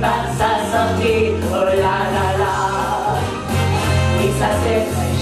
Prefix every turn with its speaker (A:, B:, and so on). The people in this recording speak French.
A: pas sa sortie, oh là là là. Oui, ça c'est